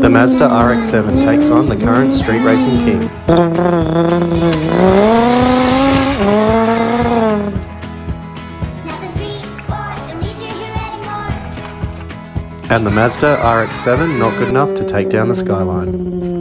The Mazda RX-7 takes on the current street racing king. And the Mazda RX-7 not good enough to take down the Skyline.